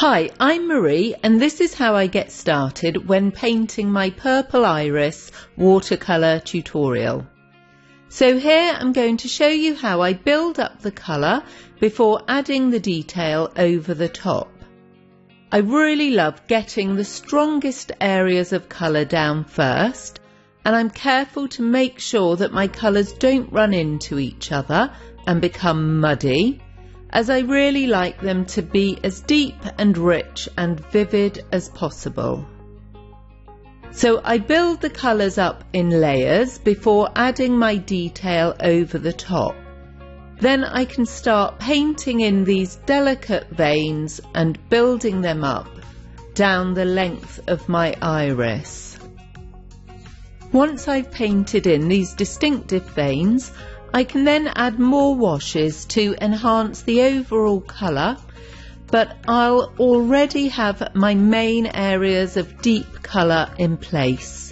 Hi, I'm Marie and this is how I get started when painting my Purple Iris watercolour tutorial. So here I'm going to show you how I build up the colour before adding the detail over the top. I really love getting the strongest areas of colour down first and I'm careful to make sure that my colours don't run into each other and become muddy as I really like them to be as deep and rich and vivid as possible. So I build the colours up in layers before adding my detail over the top. Then I can start painting in these delicate veins and building them up down the length of my iris. Once I've painted in these distinctive veins, I can then add more washes to enhance the overall colour, but I'll already have my main areas of deep colour in place.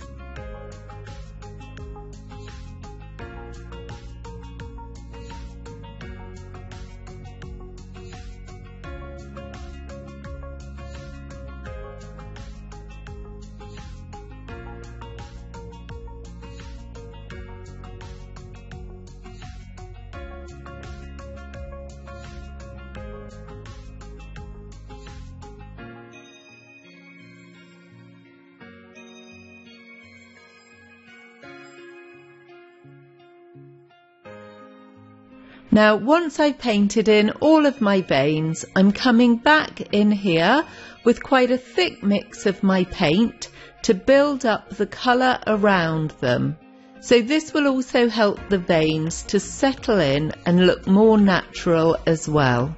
Now once I've painted in all of my veins, I'm coming back in here with quite a thick mix of my paint to build up the colour around them. So this will also help the veins to settle in and look more natural as well.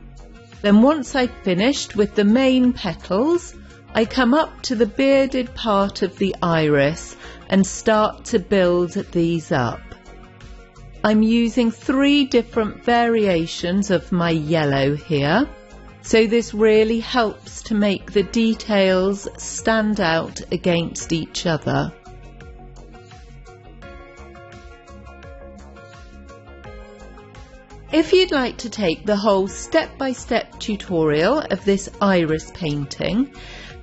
Then once I've finished with the main petals, I come up to the bearded part of the iris and start to build these up. I'm using three different variations of my yellow here. So this really helps to make the details stand out against each other. If you'd like to take the whole step-by-step -step tutorial of this iris painting,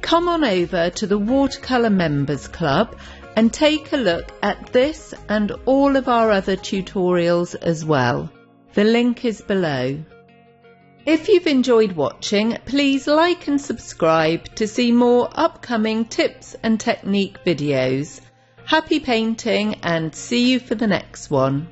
come on over to the Watercolour Members Club and take a look at this and all of our other tutorials as well. The link is below. If you've enjoyed watching, please like and subscribe to see more upcoming tips and technique videos. Happy painting and see you for the next one.